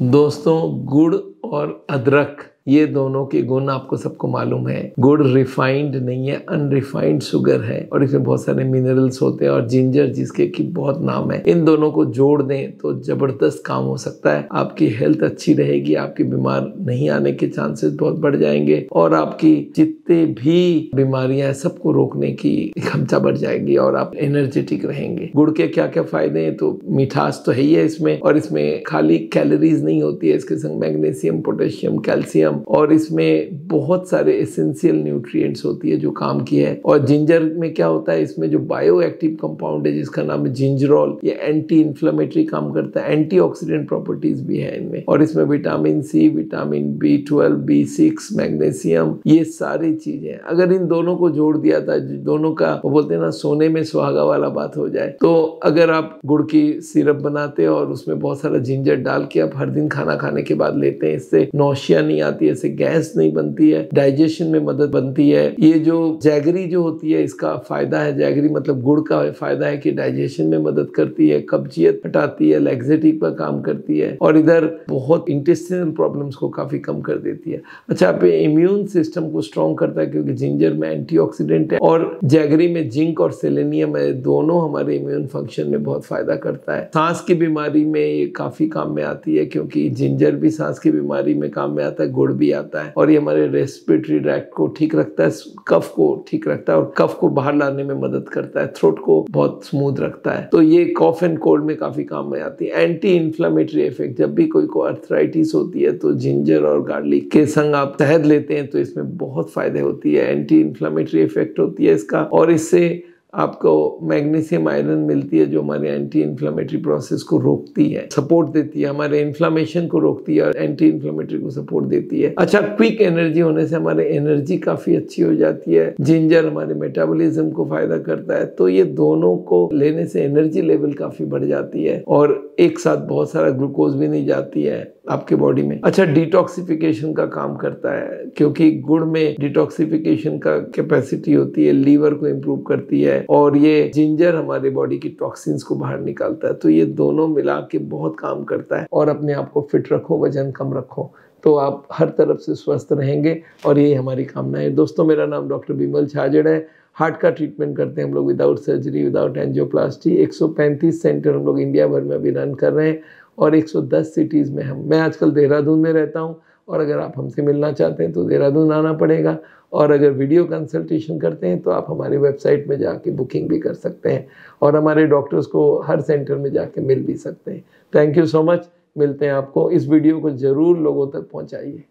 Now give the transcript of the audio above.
दोस्तों गुड़ और अदरक। ये दोनों के गुण आपको सबको मालूम है। गुड़ रिफाइंड नहीं है अनरिफाइंड शुगर है और इसमें बहुत सारे मिनरल्स होते हैं और जिंजर जिसके की बहुत नाम है। इन दोनों को जोड़ दें तो ज़बरदस्त काम हो सकता है। आपकी हेल्थ अच्छी रहेगी, आपकी बीमार नहीं आने के चांसेस बहुत बढ़ जाएँगे और आपकी जितने भी बीमारियाँ हैं सबको रोकने की क्षमता बढ़ जाएगी और आप एनर्जेटिक रहेंगे। गुड़ के क्या क्या फ़ायदे हैं? तो मिठास तो है ही है इसमें और इसमें खाली कैलोरीज नहीं होती है। इसके संग मैग्नीशियम पोटेशियम कैल्शियम कैल्शियम और इसमें बहुत सारे एसेंशियल न्यूट्रिएंट्स होती है जो काम की है। और जिंजर में क्या होता है? इसमें जो बायो एक्टिव कंपाउंड है, जिसका नाम है जिंजरॉल ये एंटी इन्फ्लेमेटरी काम करता है। एंटी प्रॉपर्टीज़ भी है इनमें। और इसमें vitamin C vitamin B twelve B six magnesium ये सारी चीज़ें अगर इन दोनों को जोड़ दिया था, दोनों का, वो बोलते हैं ना, सोने में सुहागा वाला बात हो जाए तो अगर आप गुड़ की सिरप बनाते और उसमें बहुत सारा जिंजर डाल के आप हर दिन खाना खाने के बाद लेते हैं, इससे नौशिया नहीं आती आती है ऐसे गैस नहीं बनती है डाइजेशन में मदद बनती है। ये जो जैगरी जो होती है, इसका फ़ायदा है, जैगरी मतलब गुड़ का फ़ायदा है कि डाइजेशन में मदद करती है, कब्जियत हटाती है लेग्जेटिव का काम करती है और इधर बहुत इंटेस्टिनल प्रॉब्लम्स को काफ़ी कम कर देती है। अच्छा पे इम्यून सिस्टम को स्ट्रॉन्ग करता है क्योंकि जिंजर में एंटीऑक्सीडेंट है और जैगरी में जिंक और सेलेनियम है, दोनों हमारे इम्यून फ़ंक्शन में बहुत फ़ायदा करता है। सांस की बीमारी में ये काफ़ी काम में आती है क्योंकि जिंजर भी सांस की बीमारी में काम में आता है, गुड़ भी आता है और ये हमारे रेस्पिरेटरी ट्रैक्ट को ठीक रखता है कफ को ठीक रखता है और कफ को बाहर लाने में मदद करता है थ्रोट को बहुत स्मूथ रखता है। तो ये कॉफ एंड कोल्ड में काफ़ी काम में आती है। एंटी इन्फ्लामेटरी इफ़ेक्ट जब भी कोई को अर्थराइटिस होती है तो जिंजर और गार्लिक के संग आप तहद लेते हैं तो इसमें बहुत फ़ायदे होती है। एंटी इन्फ्लामेटरी इफ़ेक्ट होती है इसका और इससे आपको मैग्नीशियम आयरन मिलती है जो हमारे एंटी इन्फ्लामेटरी प्रोसेस को रोकती है सपोर्ट देती है, हमारे इन्फ्लामेशन को रोकती है और एंटी इन्फ्लामेटरी को सपोर्ट देती है। अच्छा क्विक एनर्जी होने से हमारे एनर्जी काफ़ी अच्छी हो जाती है जिंजर हमारे मेटाबॉलिज्म को फ़ायदा करता है तो ये दोनों को लेने से एनर्जी लेवल काफ़ी बढ़ जाती है और एक साथ बहुत सारा ग्लूकोज भी नहीं जाती है। आपके बॉडी में। अच्छा डिटॉक्सिफिकेशन का काम करता है, क्योंकि गुड़ में डिटॉक्सिफिकेशन का कैपेसिटी होती है लीवर को इम्प्रूव करती है, और ये जिंजर हमारे बॉडी की टॉक्सिन्स को बाहर निकालता है। तो ये दोनों मिला के बहुत काम करता है, और अपने आप को फिट रखो, वज़न कम रखो। तो आप हर तरफ़ से स्वस्थ रहेंगे, और यही हमारी कामना है। दोस्तों, मेरा नाम डॉक्टर बिमल छाजड़ है। हार्ट का ट्रीटमेंट करते हैं हम लोग without surgery without angioplasty 135 centre हम लोग इंडिया भर में अभी रन कर रहे हैं। और 110 सिटीज़ में हम, मैं आजकल देहरादून में रहता हूँ और अगर आप हमसे मिलना चाहते हैं तो देहरादून आना पड़ेगा और अगर वीडियो कंसल्टेशन करते हैं तो आप हमारी वेबसाइट में जाके बुकिंग भी कर सकते हैं और हमारे डॉक्टर्स को हर सेंटर में जाके मिल भी सकते हैं। थैंक यू सो मच मिलते हैं आपको। इस वीडियो को ज़रूर लोगों तक पहुँचाइए।